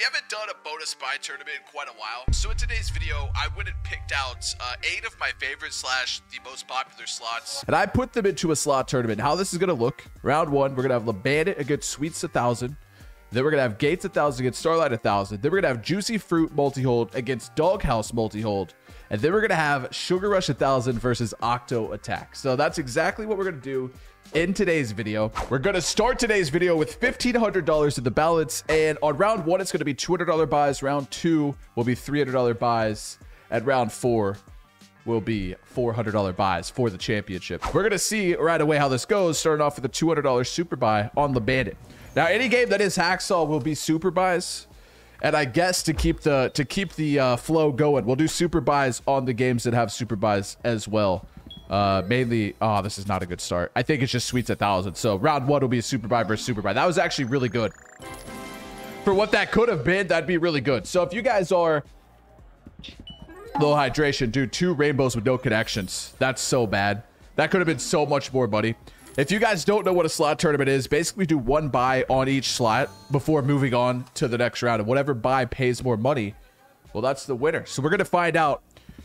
We haven't done a bonus buy tournament in quite a while, so in today's video, I went and picked out uh, eight of my favorite slash the most popular slots. And I put them into a slot tournament. How this is going to look, round one, we're going to have LeBandit against Sweets 1000. Then we're going to have Gates 1000 against Starlight 1000. Then we're going to have Juicy Fruit multi-hold against Doghouse multi-hold. And then we're going to have Sugar Rush 1000 versus Octo Attack. So that's exactly what we're going to do in today's video. We're going to start today's video with $1,500 in the balance. And on round one, it's going to be $200 buys. Round two will be $300 buys. At round four will be $400 buys for the championship. We're going to see right away how this goes, starting off with a $200 super buy on the Bandit. Now, any game that is Hacksaw will be super buys. And I guess to keep the to keep the uh, flow going, we'll do super buys on the games that have super buys as well. Uh, mainly, oh, this is not a good start. I think it's just sweets a thousand. So round one will be a super buy versus super buy. That was actually really good. For what that could have been, that'd be really good. So if you guys are low hydration, dude, two rainbows with no connections. That's so bad. That could have been so much more, buddy. If you guys don't know what a slot tournament is, basically do one buy on each slot before moving on to the next round. And whatever buy pays more money, well, that's the winner. So we're going to find out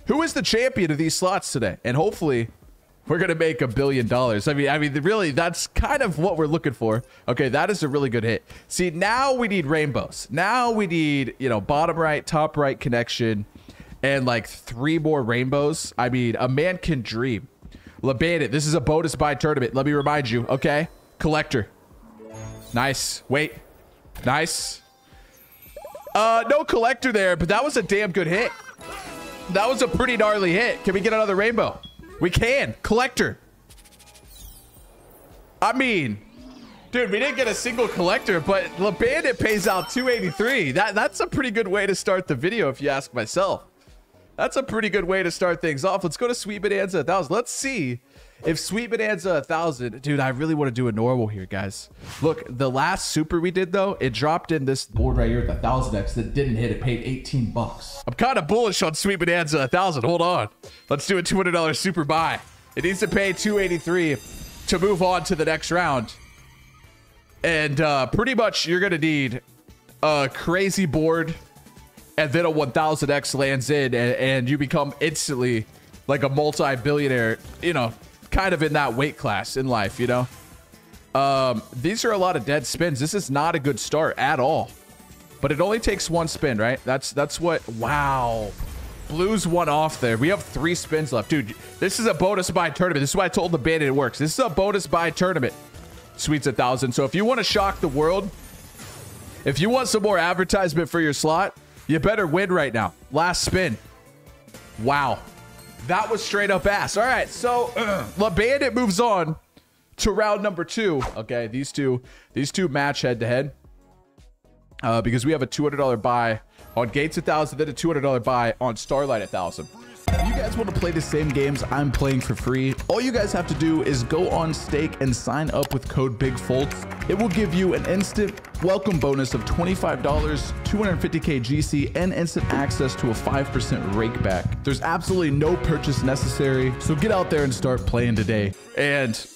who is the champion of these slots today? And hopefully we're gonna make a billion dollars. I mean, I mean, really, that's kind of what we're looking for. Okay, that is a really good hit. See, now we need rainbows. Now we need, you know, bottom right, top right connection, and like three more rainbows. I mean, a man can dream. LeBandit, this is a bonus buy tournament. Let me remind you, okay? Collector. Nice. Wait. Nice. Uh, no collector there, but that was a damn good hit. That was a pretty gnarly hit. Can we get another rainbow? We can. Collector. I mean, dude, we didn't get a single collector, but LeBandit pays out 283. That That's a pretty good way to start the video, if you ask myself. That's a pretty good way to start things off. Let's go to Sweet Bonanza 1000. Let's see if Sweet Bonanza 1000, dude, I really want to do a normal here, guys. Look, the last super we did though, it dropped in this board right here at the 1000x that didn't hit. It paid 18 bucks. I'm kind of bullish on Sweet Bonanza 1000. Hold on. Let's do a $200 super buy. It needs to pay 283 to move on to the next round. And uh, pretty much you're going to need a crazy board and then a 1000x lands in and, and you become instantly like a multi-billionaire, you know, kind of in that weight class in life, you know? Um, these are a lot of dead spins. This is not a good start at all. But it only takes one spin, right? That's that's what... Wow. Blues one off there. We have three spins left. Dude, this is a bonus buy tournament. This is why I told the bandit it works. This is a bonus buy tournament. Sweets a thousand. So if you want to shock the world, if you want some more advertisement for your slot, you better win right now. Last spin. Wow. That was straight up ass. All right, so uh, La Bandit moves on to round number two. Okay, these two, these two match head to head. Uh, because we have a $200 buy on Gates 1000, then a $200 buy on Starlight 1000 you guys want to play the same games I'm playing for free, all you guys have to do is go on stake and sign up with code BIGFOLTZ. It will give you an instant welcome bonus of $25, 250k GC, and instant access to a 5% rake back. There's absolutely no purchase necessary, so get out there and start playing today. And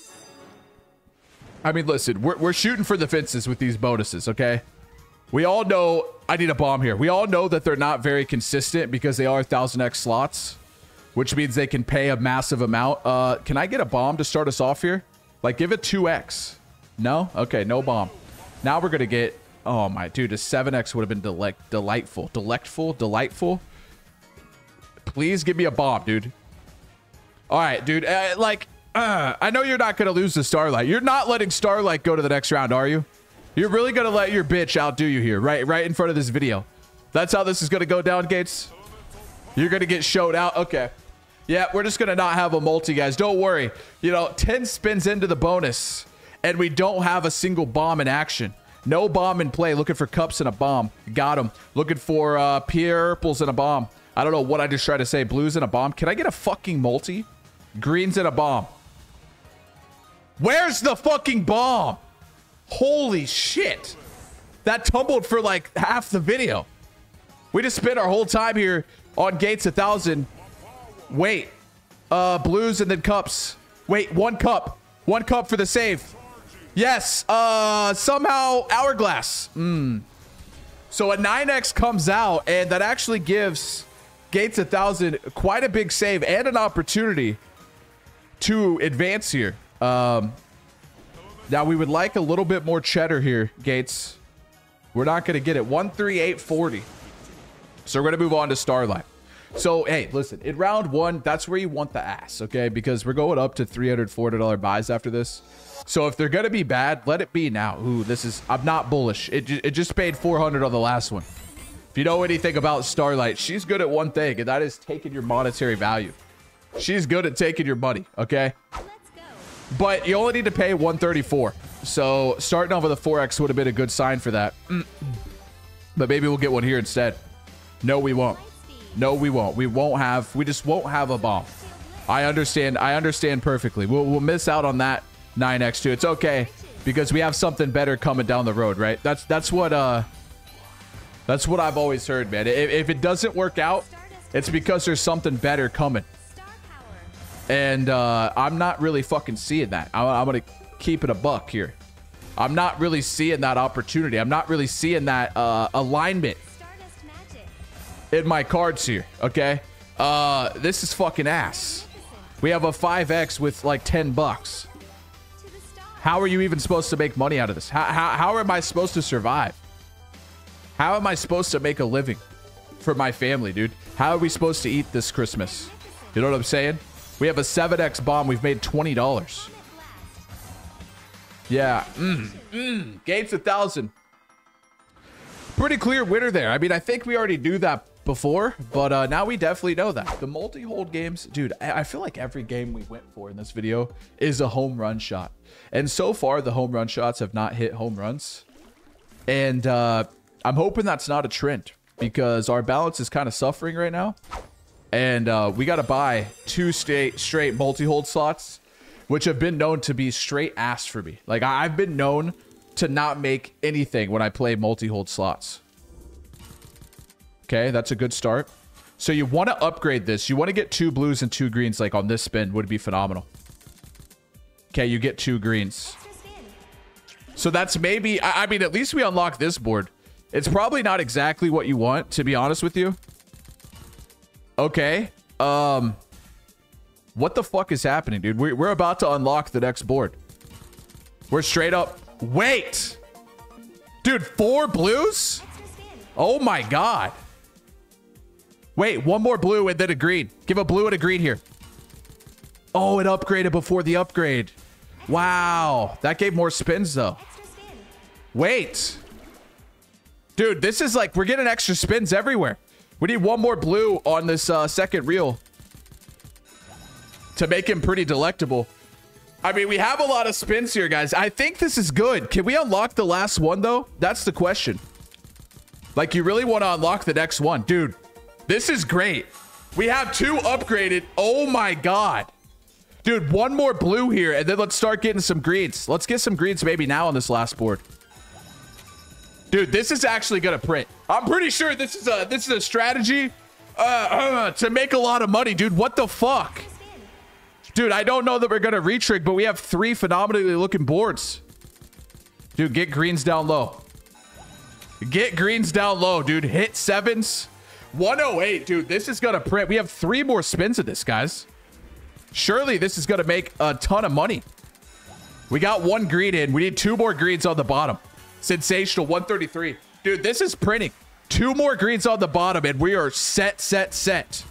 I mean, listen, we're, we're shooting for the fences with these bonuses, okay? We all know I need a bomb here. We all know that they're not very consistent because they are 1000x slots which means they can pay a massive amount. Uh, can I get a bomb to start us off here? Like, give it 2x. No? Okay, no bomb. Now we're going to get... Oh, my... Dude, a 7x would have been delight, delightful. Delectful? Delightful? Please give me a bomb, dude. All right, dude. Uh, like, uh, I know you're not going to lose the Starlight. You're not letting Starlight go to the next round, are you? You're really going to let your bitch outdo you here, right, right in front of this video. That's how this is going to go down, Gates? You're going to get showed out? Okay. Yeah, we're just going to not have a multi, guys. Don't worry. You know, 10 spins into the bonus, and we don't have a single bomb in action. No bomb in play. Looking for cups and a bomb. Got him. Looking for uh, purples and a bomb. I don't know what I just tried to say. Blues and a bomb. Can I get a fucking multi? Greens and a bomb. Where's the fucking bomb? Holy shit. That tumbled for like half the video. We just spent our whole time here on Gates a thousand. Wait. Uh, blues and then cups. Wait, one cup. One cup for the save. Yes. Uh, somehow hourglass. Hmm. So a 9x comes out, and that actually gives Gates a thousand quite a big save and an opportunity to advance here. Um, now we would like a little bit more cheddar here, Gates. We're not going to get it. 13840. So we're going to move on to Starlight. So, hey, listen, in round one, that's where you want the ass, okay? Because we're going up to $300, $400 buys after this. So if they're going to be bad, let it be now. Ooh, this is, I'm not bullish. It, it just paid 400 on the last one. If you know anything about Starlight, she's good at one thing, and that is taking your monetary value. She's good at taking your money, okay? But you only need to pay 134. So starting off with a 4x would have been a good sign for that. But maybe we'll get one here instead. No, we won't. No, we won't. We won't have, we just won't have a bomb. I understand. I understand perfectly. We'll, we'll miss out on that 9x2. It's okay because we have something better coming down the road, right? That's, that's what, uh, that's what I've always heard, man. If, if it doesn't work out, it's because there's something better coming. And, uh, I'm not really fucking seeing that. I'm, I'm to keep it a buck here. I'm not really seeing that opportunity. I'm not really seeing that, uh, alignment in my cards here, okay? Uh, this is fucking ass. We have a 5x with like 10 bucks. How are you even supposed to make money out of this? How, how, how am I supposed to survive? How am I supposed to make a living for my family, dude? How are we supposed to eat this Christmas? You know what I'm saying? We have a 7x bomb. We've made $20. Yeah. Mm, mm. Gates a thousand. Pretty clear winner there. I mean, I think we already knew that before, but uh, now we definitely know that. The multi-hold games, dude, I, I feel like every game we went for in this video is a home run shot. And so far, the home run shots have not hit home runs. And uh, I'm hoping that's not a trend because our balance is kind of suffering right now. And uh, we got to buy two straight, straight multi-hold slots, which have been known to be straight ass for me. Like, I I've been known to not make anything when I play multi-hold slots. Okay, that's a good start. So you want to upgrade this. You want to get two blues and two greens like on this spin would be phenomenal. Okay, you get two greens. So that's maybe, I, I mean, at least we unlock this board. It's probably not exactly what you want, to be honest with you. Okay. Um, what the fuck is happening, dude? We're, we're about to unlock the next board. We're straight up. Wait. Dude, four blues? Oh my god. Wait, one more blue and then a green. Give a blue and a green here. Oh, it upgraded before the upgrade. Wow. That gave more spins, though. Wait. Dude, this is like, we're getting extra spins everywhere. We need one more blue on this uh, second reel to make him pretty delectable. I mean, we have a lot of spins here, guys. I think this is good. Can we unlock the last one, though? That's the question. Like, you really want to unlock the next one. Dude, this is great. We have two upgraded. Oh my god. Dude, one more blue here, and then let's start getting some greens. Let's get some greens maybe now on this last board. Dude, this is actually gonna print. I'm pretty sure this is a this is a strategy uh, uh, to make a lot of money, dude. What the fuck? Dude, I don't know that we're gonna retrig, but we have three phenomenally looking boards. Dude, get greens down low. Get greens down low, dude. Hit sevens. 108, dude. This is going to print. We have three more spins of this, guys. Surely this is going to make a ton of money. We got one green in. We need two more greens on the bottom. Sensational. 133. Dude, this is printing. Two more greens on the bottom, and we are set, set, set.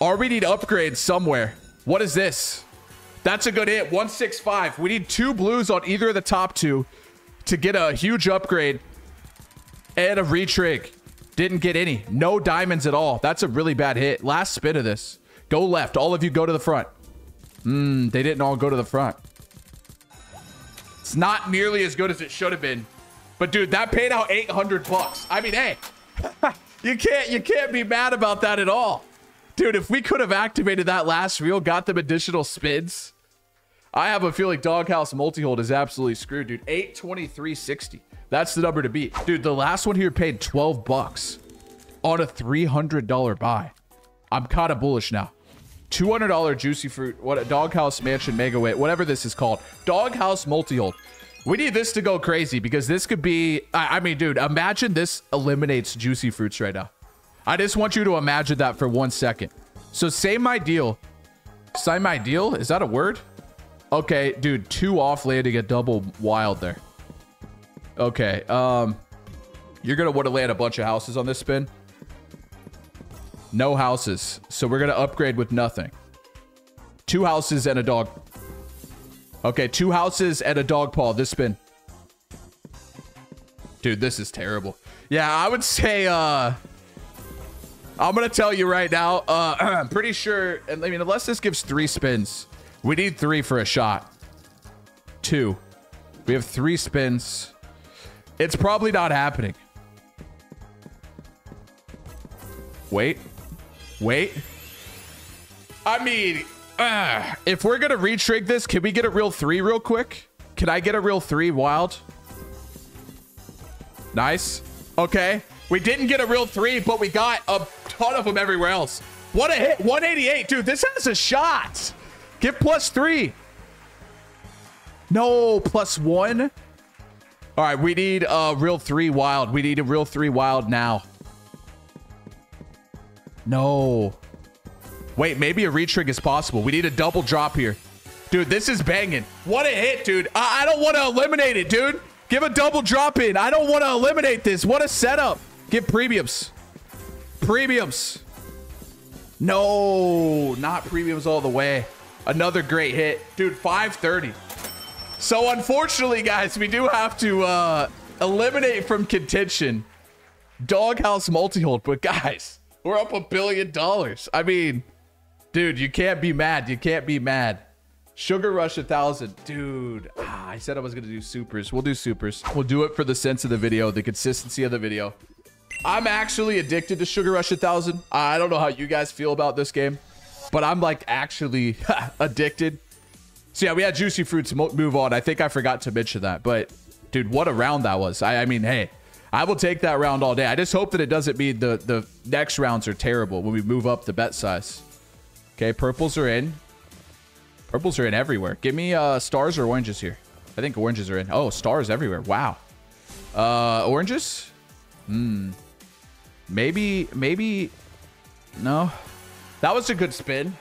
Or we need upgrades somewhere. What is this? That's a good hit. 165. We need two blues on either of the top two to get a huge upgrade and a retrig. Didn't get any. No diamonds at all. That's a really bad hit. Last spin of this. Go left. All of you go to the front. Hmm, they didn't all go to the front. It's not nearly as good as it should have been. But dude, that paid out 800 bucks. I mean, hey, you can't you can't be mad about that at all. Dude, if we could have activated that last reel, got them additional spins, I have a feeling Doghouse multi-hold is absolutely screwed, dude. 823.60. That's the number to beat. Dude, the last one here paid 12 bucks on a $300 buy. I'm kind of bullish now. $200 juicy fruit, what a doghouse mansion mega weight, whatever this is called. Doghouse multi-hold. We need this to go crazy because this could be. I, I mean, dude, imagine this eliminates juicy fruits right now. I just want you to imagine that for one second. So, same ideal. Same ideal? Is that a word? Okay, dude, two off landing a double wild there. Okay, um, you're gonna want to land a bunch of houses on this spin. No houses, so we're gonna upgrade with nothing. Two houses and a dog. Okay, two houses and a dog paw this spin. Dude, this is terrible. Yeah, I would say, uh, I'm gonna tell you right now, uh, I'm pretty sure, I mean, unless this gives three spins, we need three for a shot. Two. We have three spins. It's probably not happening. Wait. Wait. I mean, uh, if we're going to retrig this, can we get a real three real quick? Can I get a real three wild? Nice. Okay. We didn't get a real three, but we got a ton of them everywhere else. What a hit. 188. Dude, this has a shot. Get plus three. No, plus one. All right, we need a real three wild. We need a real three wild now. No. Wait, maybe a retrig is possible. We need a double drop here. Dude, this is banging. What a hit, dude. I, I don't want to eliminate it, dude. Give a double drop in. I don't want to eliminate this. What a setup. Give premiums. Premiums. No, not premiums all the way. Another great hit. Dude, 530. So unfortunately, guys, we do have to uh, eliminate from contention Doghouse multi-hold. But guys, we're up a billion dollars. I mean, dude, you can't be mad. You can't be mad. Sugar Rush a thousand. Dude, ah, I said I was going to do supers. We'll do supers. We'll do it for the sense of the video, the consistency of the video. I'm actually addicted to Sugar Rush a thousand. I don't know how you guys feel about this game but I'm like actually addicted. So yeah, we had Juicy Fruits move on. I think I forgot to mention that, but dude, what a round that was. I, I mean, hey, I will take that round all day. I just hope that it doesn't mean the, the next rounds are terrible when we move up the bet size. Okay, purples are in. Purples are in everywhere. Give me uh, stars or oranges here. I think oranges are in. Oh, stars everywhere. Wow. Uh, oranges? Hmm. Maybe, maybe, no. That was a good spin.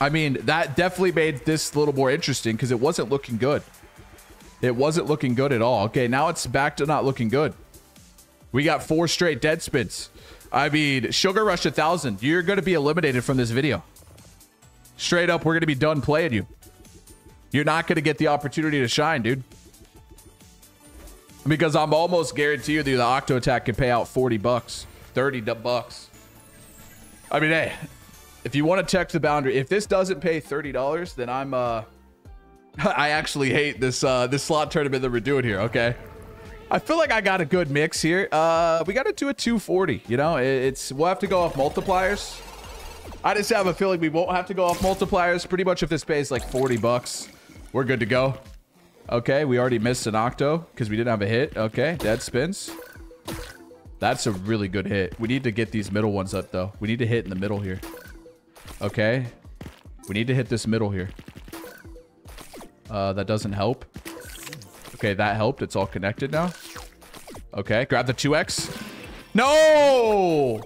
I mean, that definitely made this a little more interesting because it wasn't looking good. It wasn't looking good at all. Okay, now it's back to not looking good. We got four straight dead spins. I mean, Sugar Rush 1000, you're going to be eliminated from this video. Straight up, we're going to be done playing you. You're not going to get the opportunity to shine, dude. Because I'm almost guarantee you the Octo Attack can pay out 40 bucks, 30 bucks. I mean, hey, if you want to check the boundary, if this doesn't pay thirty dollars, then I'm uh, I actually hate this uh this slot tournament that we're doing here. Okay, I feel like I got a good mix here. Uh, we got to do a 240. You know, it's we'll have to go off multipliers. I just have a feeling we won't have to go off multipliers. Pretty much, if this pays like 40 bucks, we're good to go. Okay, we already missed an octo because we didn't have a hit. Okay, dead spins. That's a really good hit. We need to get these middle ones up, though. We need to hit in the middle here. Okay. We need to hit this middle here. Uh, that doesn't help. Okay, that helped. It's all connected now. Okay, grab the 2x. No!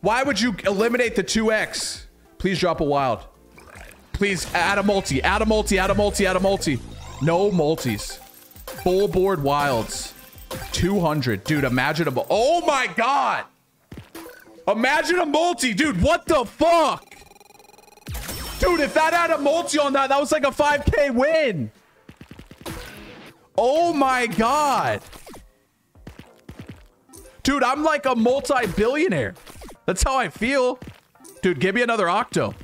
Why would you eliminate the 2x? Please drop a wild. Please add a multi. Add a multi. Add a multi. Add a multi. No multis. Full board wilds. 200. Dude, imagine a... Oh my god! Imagine a multi. Dude, what the fuck? Dude, if that had a multi on that, that was like a 5k win. Oh my god. Dude, I'm like a multi-billionaire. That's how I feel. Dude, give me another octo.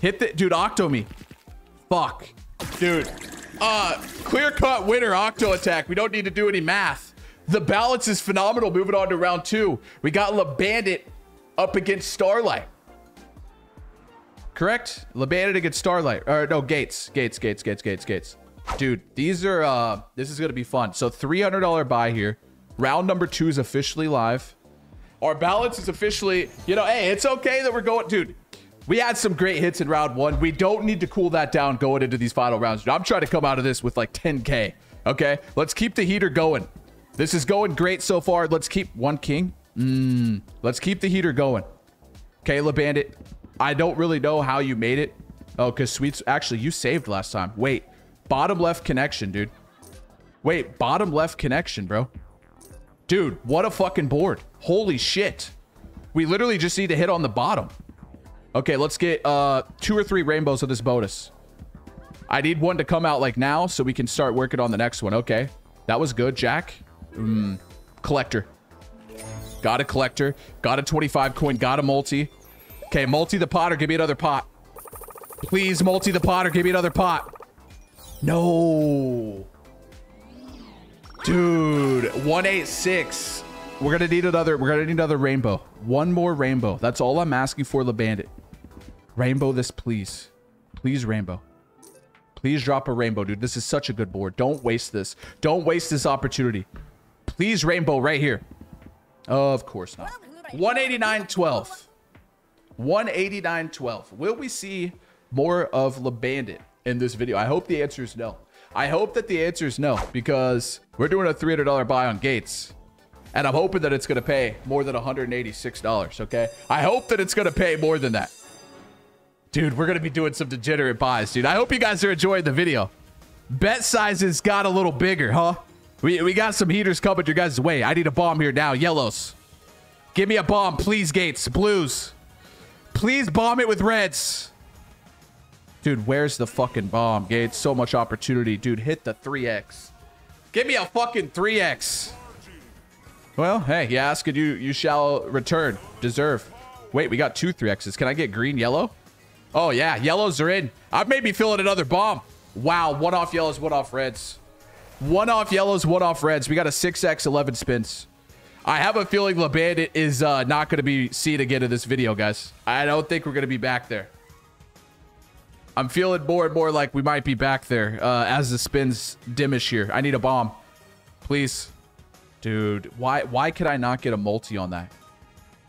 Hit the... Dude, octo me. Fuck. Dude. Uh, clear-cut winner octo attack. We don't need to do any math. The balance is phenomenal. Moving on to round two. We got La Bandit up against Starlight. Correct? La Bandit against Starlight. Or no, Gates. Gates, Gates, Gates, Gates, Gates. Dude, these are, uh, this is going to be fun. So $300 buy here. Round number two is officially live. Our balance is officially, you know, hey, it's okay that we're going, dude. We had some great hits in round one. We don't need to cool that down going into these final rounds. I'm trying to come out of this with like 10K Okay, let's keep the heater going. This is going great so far. Let's keep one king. Mm, let's keep the heater going. Kayla Bandit, I don't really know how you made it. Oh, because Sweets, actually, you saved last time. Wait, bottom left connection, dude. Wait, bottom left connection, bro. Dude, what a fucking board. Holy shit. We literally just need to hit on the bottom. Okay, let's get uh two or three rainbows of this bonus. I need one to come out like now so we can start working on the next one. Okay, that was good, Jack. Mm, collector. Got a collector. Got a 25 coin. Got a multi. Okay, multi the potter. Give me another pot. Please, multi the potter. Give me another pot. No. Dude, 186. We're gonna need another. We're gonna need another rainbow. One more rainbow. That's all I'm asking for, the bandit. Rainbow this, please. Please, rainbow. Please drop a rainbow, dude. This is such a good board. Don't waste this. Don't waste this opportunity. Please, rainbow right here. Of course not. 189.12. 189.12. Will we see more of the Bandit in this video? I hope the answer is no. I hope that the answer is no because we're doing a $300 buy on Gates. And I'm hoping that it's going to pay more than $186, okay? I hope that it's going to pay more than that. Dude, we're going to be doing some degenerate buys, dude. I hope you guys are enjoying the video. Bet sizes got a little bigger, huh? We, we got some heaters coming your guys' way. I need a bomb here now. Yellows. Give me a bomb, please, Gates. Blues. Please bomb it with reds. Dude, where's the fucking bomb, Gates? So much opportunity. Dude, hit the 3x. Give me a fucking 3x. Well, hey, you ask and you, you shall return. Deserve. Wait, we got two 3x's. Can I get green, yellow? Oh, yeah. Yellows are in. I may be feeling another bomb. Wow. One off yellows, one off reds. One off yellows, one off reds. We got a 6x, 11 spins. I have a feeling LeBandit is uh, not going to be seen again in this video, guys. I don't think we're going to be back there. I'm feeling more and more like we might be back there uh, as the spins diminish here. I need a bomb. Please. Dude, why why could I not get a multi on that?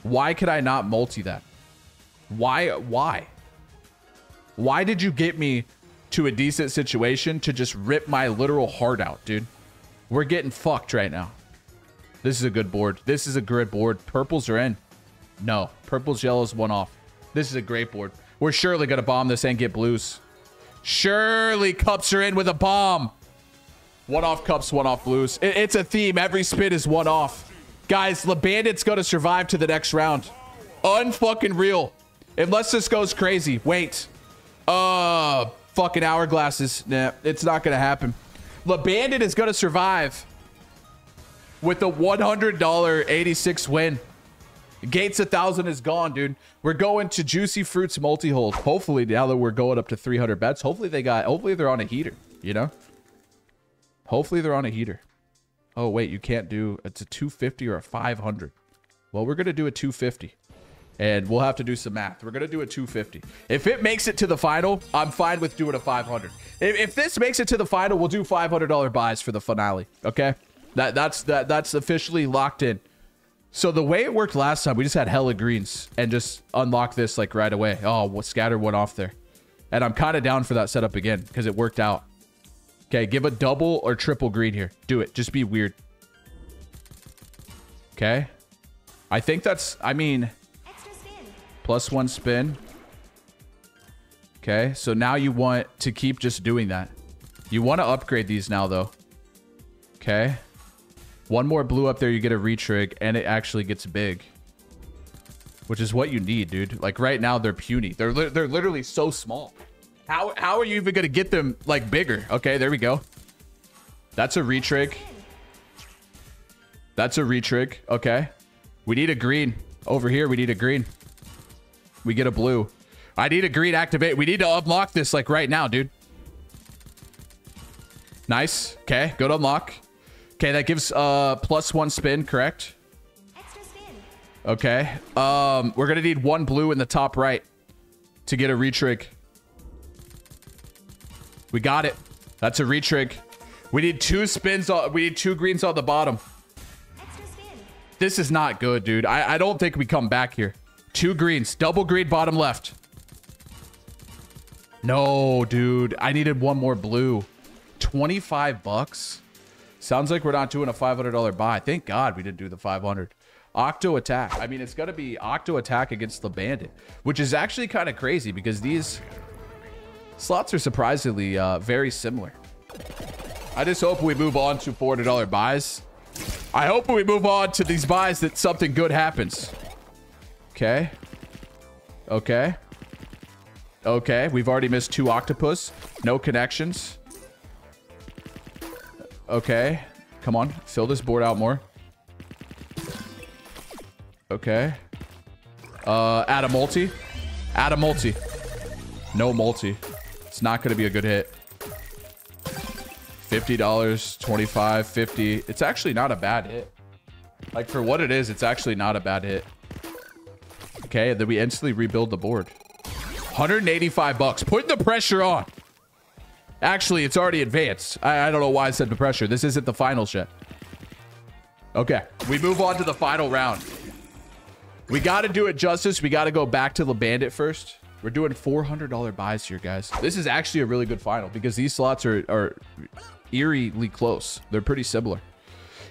Why could I not multi that? Why why? Why did you get me to a decent situation to just rip my literal heart out, dude? We're getting fucked right now. This is a good board. This is a good board. Purples are in. No. Purples, yellows, one off. This is a great board. We're surely going to bomb this and get blues. Surely cups are in with a bomb. One off cups, one off blues. It, it's a theme. Every spin is one off. Guys, the bandit's going to survive to the next round. Unfucking real. Unless this goes crazy. Wait. Uh, fucking hourglasses. Nah, it's not going to happen. The bandit is going to survive with a $100 86 win. Gates a thousand is gone, dude. We're going to Juicy Fruits multi-hold. Hopefully, now that we're going up to 300 bets, hopefully they got, hopefully they're on a heater, you know? Hopefully they're on a heater. Oh, wait, you can't do, it's a 250 or a 500. Well, we're going to do a 250 and we'll have to do some math. We're going to do a 250. If it makes it to the final, I'm fine with doing a 500. If, if this makes it to the final, we'll do $500 buys for the finale. Okay. That that's that that's officially locked in. So the way it worked last time, we just had hella greens and just unlock this like right away. Oh, what scatter went off there. And I'm kind of down for that setup again because it worked out. Okay, give a double or triple green here. Do it. Just be weird. Okay. I think that's, I mean, plus one spin. Okay, so now you want to keep just doing that. You want to upgrade these now, though. Okay. One more blue up there, you get a retrig, and it actually gets big. Which is what you need, dude. Like, right now, they're puny. They're, li they're literally so small. How, how are you even going to get them, like, bigger? Okay, there we go. That's a retrig. That's a retrig. Okay. We need a green. Over here, we need a green. We get a blue. I need a green activate. We need to unlock this, like, right now, dude. Nice. Okay, go to unlock. Okay, that gives uh plus one spin, correct? Extra spin. Okay. Um, we're gonna need one blue in the top right to get a retrig. We got it. That's a retrig. We need two spins. On, we need two greens on the bottom. This is not good, dude. I, I don't think we come back here. Two greens. Double green bottom left. No, dude. I needed one more blue. 25 bucks. Sounds like we're not doing a $500 buy. Thank God we didn't do the 500. Octo attack. I mean, it's going to be Octo attack against the Bandit, which is actually kind of crazy because these slots are surprisingly uh, very similar. I just hope we move on to $400 buys. I hope we move on to these buys that something good happens. Okay. Okay. Okay. We've already missed two octopus. No connections. Okay. Come on. Fill this board out more. Okay. Uh, add a multi. Add a multi. No multi. It's not going to be a good hit. $50, 25, 50. It's actually not a bad hit. Like for what it is, it's actually not a bad hit. Okay, then we instantly rebuild the board. 185 bucks. Putting the pressure on. Actually, it's already advanced. I, I don't know why I said the pressure. This isn't the final yet. Okay, we move on to the final round. We got to do it justice. We got to go back to the bandit first. We're doing $400 buys here, guys. This is actually a really good final because these slots are, are eerily close. They're pretty similar.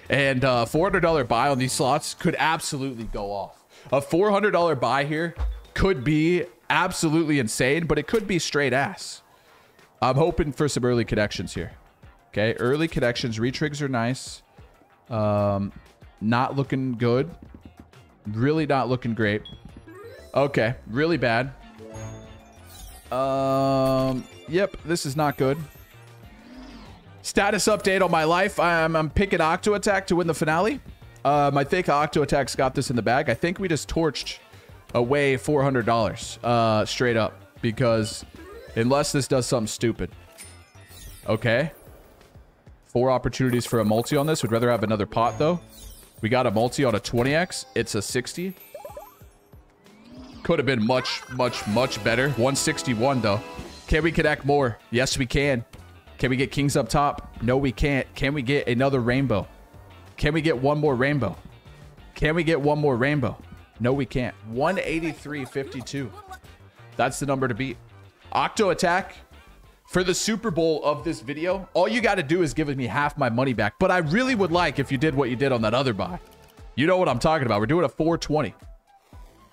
And uh, $400 buy on these slots could absolutely go off. A $400 buy here could be absolutely insane, but it could be straight ass. I'm hoping for some early connections here. Okay, early connections. Retrigs are nice. Um, not looking good. Really not looking great. Okay, really bad. Um, yep, this is not good. Status update on my life. I'm, I'm picking Octo Attack to win the finale. Um, I think Octo Attack's got this in the bag. I think we just torched away $400 uh, straight up because unless this does something stupid. Okay. Four opportunities for a multi on this. We'd rather have another pot though. We got a multi on a 20x. It's a 60. Could have been much, much, much better. 161 though. Can we connect more? Yes, we can. Can we get kings up top? No, we can't. Can we get another rainbow? Can we get one more rainbow? Can we get one more rainbow? No, we can't. 183.52. That's the number to beat. Octo attack. For the Super Bowl of this video, all you got to do is give me half my money back. But I really would like if you did what you did on that other buy. You know what I'm talking about. We're doing a 420.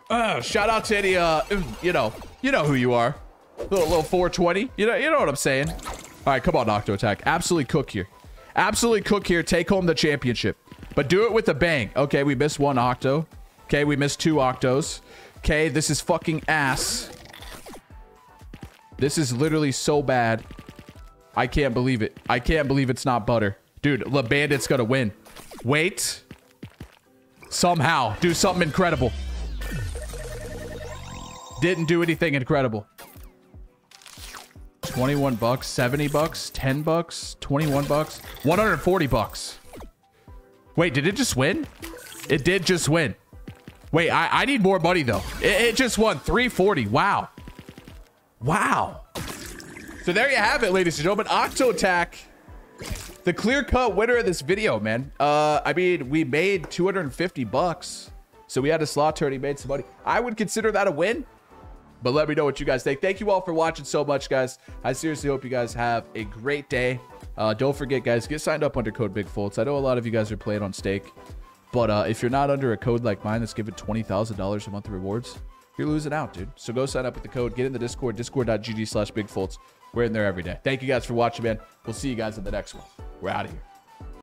Uh, shout out to any, uh, you know, you know who you are. Little, little 420. You know, you know what I'm saying. All right, come on, Octo Attack. Absolutely cook here. Absolutely cook here. Take home the championship. But do it with a bang. Okay, we missed one Octo. Okay, we missed two Octos. Okay, this is fucking ass. This is literally so bad. I can't believe it. I can't believe it's not butter. Dude, the bandit's gonna win. Wait. Somehow. Do something incredible. Didn't do anything incredible. 21 bucks, 70 bucks, 10 bucks, 21 bucks, 140 bucks. Wait, did it just win? It did just win. Wait, I, I need more money though. It, it just won 340. Wow. Wow. So there you have it, ladies and gentlemen. Octo Attack, the clear-cut winner of this video, man. Uh, I mean, we made 250 bucks. So we had a slot turn. He made some money. I would consider that a win. But let me know what you guys think. Thank you all for watching so much, guys. I seriously hope you guys have a great day. Uh, don't forget, guys, get signed up under code BigFoltz. I know a lot of you guys are playing on stake. But uh, if you're not under a code like mine that's giving $20,000 a month rewards, you're losing out, dude. So go sign up with the code. Get in the Discord, discord.gg slash bigfoltz. We're in there every day. Thank you guys for watching, man. We'll see you guys in the next one. We're out of here.